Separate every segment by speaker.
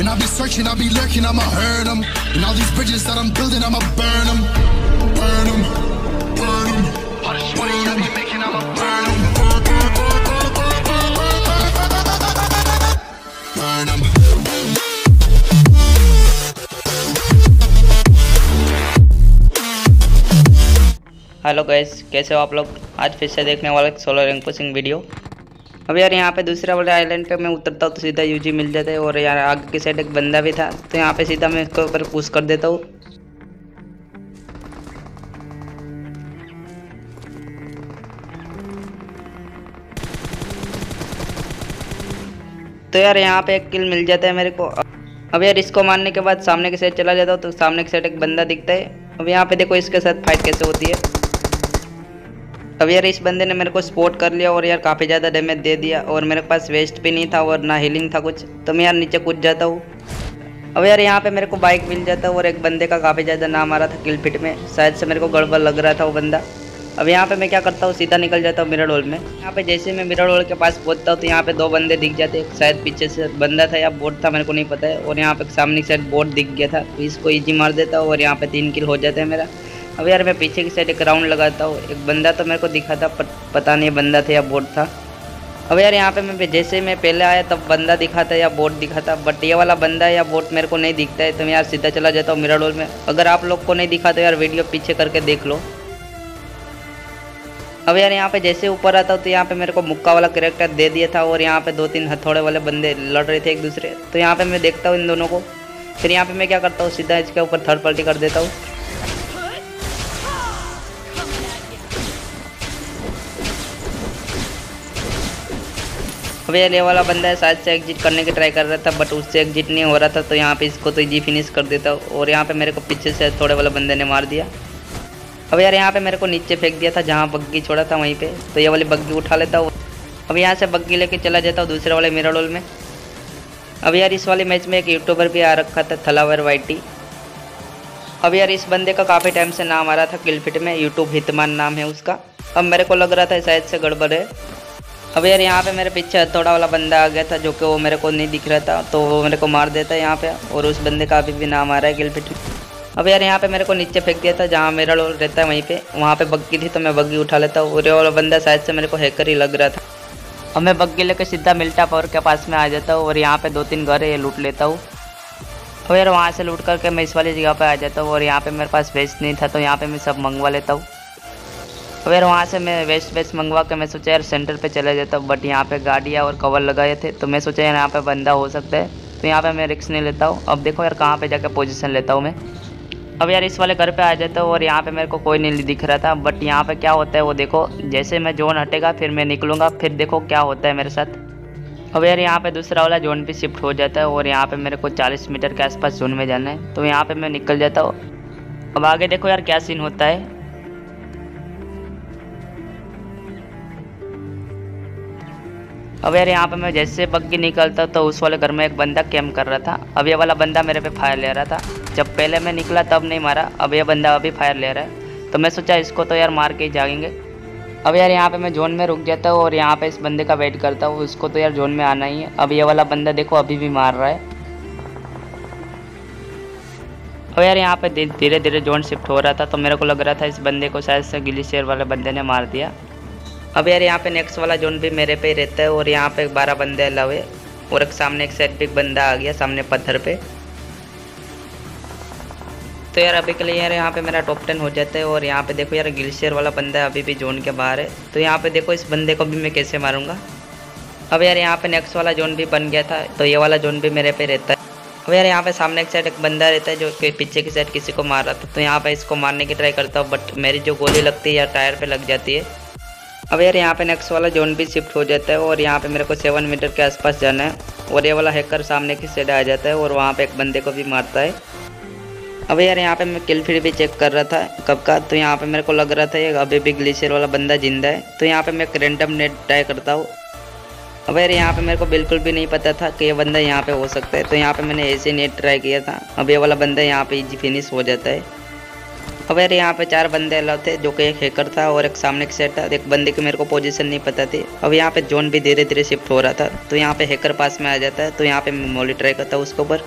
Speaker 1: And I'll be searching, I'll be lurking, I'ma hurt 'em. And all these bridges that I'm building, I'ma burn 'em. Burn 'em, burn 'em. All this money I be making, I'ma burn 'em. Burn 'em.
Speaker 2: Hello guys कैसे हो आप लोग आज फिर से देखने वाला solar इंपोसिंग video अब यार यहाँ पे दूसरे वाले आइलैंड पे मैं उतरता हूँ तो सीधा यूजी मिल जाता है। और यार आगे की साइड एक बंदा भी था तो यहाँ पे सीधा मैं इसके ऊपर पुश कर देता हूँ। तो यार यहाँ पे एक किल मिल जाता है मेरे को। अब यार इसको मारने के बाद सामने की साइड चला जाता हूँ तो सामने की साइड एक बंदा दिखता है। अब यहाँ पे देखो इसके साथ फाइट कैसे होती है। अब यार इस बंदे ने मेरे को स्पोर्ट कर लिया और यार काफ़ी ज़्यादा डैमेज दे दिया और मेरे पास वेस्ट भी नहीं था और ना हीलिंग था कुछ। तो मैं यार नीचे कूद जाता हूँ। अब यार यहाँ पे मेरे को बाइक मिल जाता है और एक बंदे का काफ़ी ज़्यादा नाम आ रहा था किल फिट में। शायद से मेरे को गड़बड़ लग रहा था वो बंदा। अब यहाँ पे मैं क्या करता हूँ, सीधा निकल जाता हूँ मिरर होल में। यहाँ पे जैसे मैं मिरर होल के पास पहुँचता हूँ तो यहाँ पे दो बंदे दिख जाते शायद पीछे से बंदा था या बोट था, मेरे को नहीं पता है। और यहाँ पे सामने साइड बोट दिख गया था। तो इसको ईजी मार देता हूँ और यहाँ पे तीन किल हो जाते हैं मेरा। अब यार मैं पीछे की साइड एक राउंड लगाता हूँ। एक बंदा तो मेरे को दिखा था, पर पता नहीं बंदा था या बोट था। अब यार यहाँ पे मैं जैसे मैं पहले आया तब बंदा दिखा था या बोट दिखा था बट ये वाला बंदा या बोट मेरे को नहीं दिखता है तो मैं यार सीधा चला जाता हूँ मिरर रोल में। अगर आप लोग को नहीं दिखा तो यार वीडियो पीछे करके देख लो। अब यार यहाँ पे जैसे ऊपर आता हूँ तो यहाँ पे मेरे को मुक्का वाला करेक्टर दे दिया था, और यहाँ पे दो तीन हथौड़े वाले बंदे लड़ रहे थे एक दूसरे। तो यहाँ पे मैं देखता हूँ इन दोनों को। फिर यहाँ पे मैं क्या करता हूँ, सीधा इसके ऊपर थर्ड पार्टी कर देता हूँ। अब यार ये वाला बंदा है, शायद से एग्जिट करने की ट्राई कर रहा था बट उससे एग्जिट नहीं हो रहा था तो यहाँ पे इसको तो इजी फिनिश कर देता और यहाँ पे मेरे को पीछे से थोड़े वाले बंदे ने मार दिया। अब यार यहाँ पे मेरे को नीचे फेंक दिया था, जहाँ बग्गी छोड़ा था वहीं पे। तो ये वाली बग्गी उठा लेता हूँ। अब यहाँ से बग्गी लेके चला जाता हूँ, दूसरे वाले मिरर रोल में। अब यार इस वाले मैच में एक यूट्यूबर भी आ रखा था थलावर वाइटी अब यार इस बंदे का काफ़ी टाइम से नाम आ रहा था किलफिट में यूट्यूब हितमान नाम है उसका। अब मेरे को लग रहा था शायद से गड़बड़ है। अब यार यहाँ पे मेरे पीछे हथौड़ा वाला बंदा आ गया था जो कि वो मेरे को नहीं दिख रहा था तो वो मेरे को मार देता है यहाँ पे, और उस बंदे का अभी भी नाम आ रहा है गिलफिट अब यार यहाँ पे मेरे को नीचे फेंक दिया था, जहाँ मेरा रोल रहता है वहीं पे, वहाँ पे बग्गी थी तो मैं बग्गी उठा लेता हूँ, और वाला बंदा शायद से मेरे को हैकर ही लग रहा था। अब मैं बग्गी लेकर सीधा मिल्टा पावर के पास में आ जाता हूँ, और यहाँ पे दो तीन घर है लूट लेता हूँ। और यार वहाँ से लूट करके मैं इस वाली जगह पर आ जाता हूँ, और यहाँ पे मेरे पास वेस्ट नहीं था तो यहाँ पे मैं सब मंगवा लेता हूँ। यार वहाँ से मैं वेस्ट वेस्ट मंगवा के मैं सोचा यार सेंटर पे चले जाता बट यहाँ पे गाड़ियाँ और कवर लगाए थे तो मैं सोचा यार यहाँ पे बंदा हो सकता है तो यहाँ पे मैं रिक्स नहीं लेता हूँ। अब देखो यार कहाँ पे जाकर पोजीशन लेता हूँ मैं। अब यार इस वाले घर पे आ जाता हूँ और यहाँ पे मेरे को कोई नहीं दिख रहा था बट यहाँ पे क्या होता है वो देखो, जैसे मैं जोन हटेगा, फिर मैं निकलूँगा, फिर देखो क्या होता है मेरे साथ। अब यार यहाँ पे दूसरा वाला जोन भी शिफ्ट हो जाता है और यहाँ पे मेरे को 40 मीटर के आसपास जोन में जाना है तो यहाँ पे मैं निकल जाता हूँ। अब आगे देखो यार क्या सीन होता है। अब यार यहाँ पे मैं जैसे बग्गी निकलता तो उस वाले घर में एक बंदा कैम्प कर रहा था। अब ये वाला बंदा मेरे पे फायर ले रहा था। जब पहले मैं निकला तब नहीं मारा, अब ये बंदा अभी फायर ले रहा है। तो मैं सोचा इसको तो यार मार के ही जाएँगे अब यार यहाँ पे मैं जोन में रुक जाता हूँ और यहाँ पे इस बंदे का वेट करता हूँ। उसको तो यार जोन में आना ही है। अब ये वाला बंदा देखो अभी भी मार रहा है। अब यार यहाँ पे धीरे धीरे जोन शिफ्ट हो रहा था तो मेरे को लग रहा था इस बंदे को शायद से गिली शेर वाले बंदे ने मार दिया। अब यार यहाँ पे नेक्स्ट वाला जोन भी मेरे पे ही रहता है और यहाँ पे बारह बंदे अलावे और एक सामने एक साइड पे एक बंदा आ गया सामने पत्थर पे। तो यार अभी के लिए यार यहाँ पे मेरा टॉप टेन हो जाता है और यहाँ पे देखो यार गिलशेयर वाला बंदा अभी भी जोन के बाहर है। तो यहाँ पे देखो इस बंदे को भी मैं कैसे मारूँगा। अब यार यहाँ पे नेक्स्ट वाला जोन भी बन गया था तो ये वाला जोन भी मेरे पे रहता है। अब यार यहाँ पे सामने एक साइड एक बंदा रहता है जो कि पीछे की साइड किसी को मार रहा था। तो यहाँ पे इसको मारने की ट्राई करता हूँ बट मेरी जो गोली लगती है यार टायर पे लग जाती है। अब यार यहाँ पे नेक्स्ट वाला जोन भी शिफ्ट हो जाता है और यहाँ पे मेरे को सेवन मीटर के आसपास जाना है और ये वाला हैकर सामने की साइड आ जाता है और वहाँ पे एक बंदे को भी मारता है। अब यार यहाँ पे मैं किल फिर भी चेक कर रहा था कब का तो यहाँ पे मेरे को लग रहा था ये अभी भी ग्लेशियर वाला बंदा ज़िंदा है तो यहाँ पे मैं एक रेंडम नेट ट्राई करता हूँ। अब यार यहाँ पे मेरे को बिल्कुल भी नहीं पता था कि ये बंदा यहाँ पे हो सकता है तो यहाँ पे मैंने ऐसे नेट ट्राई किया था। अब ये वाला बंदा यहाँ पे इजी फिनिश हो जाता है। अब यार यहाँ पे चार बंदे अलाउ थे, जो कि एक हैकर था और एक सामने के सेट था। एक बंदे की मेरे को पोजीशन नहीं पता थी। अब यहाँ पे जोन भी धीरे धीरे शिफ्ट हो रहा था। तो यहाँ पे हैकर पास में आ जाता है तो यहाँ पे मैं मोली ट्राई करता हूँ उसके ऊपर।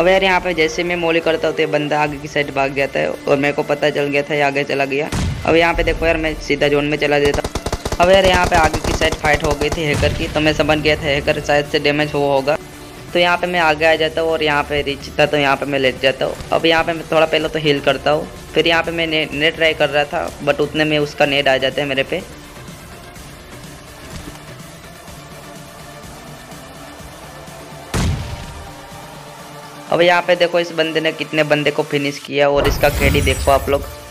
Speaker 2: अब यार यहाँ पे जैसे मैं मोली करता हूँ तो बंदा आगे की साइड भाग जाता है और मेरे को पता चल गया था ये आगे चला गया। अब यहाँ पे देखो यार, मैं सीधा जोन में चला देता अब यार यहाँ पे आगे की साइड फाइट हो गई थी हैकर की तो मैं समझ गया था हैकर शायद से डैमेज हुआ होगा। तो यहाँ पे मैं आगे आ जाता हूँ और यहाँ पे रिच था तो यहाँ पे मैं लेट जाता हूँ। अब यहाँ पे मैं थोड़ा पहले तो हील करता हूँ फिर यहाँ पे मैं ने, नेट ट्राई कर रहा था बट उतने में उसका नेट आ जाता है मेरे पे। अब यहाँ पे देखो इस बंदे ने कितने बंदे को फिनिश किया और इसका केडी देखो आप लोग।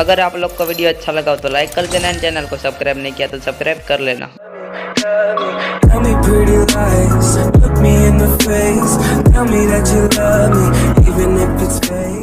Speaker 2: अगर आप लोग को वीडियो अच्छा लगा हो तो लाइक कर देना चैनल को सब्सक्राइब नहीं किया तो सब्सक्राइब कर लेना
Speaker 3: Tell me pretty lies, look me in the face. Tell me that you love me, even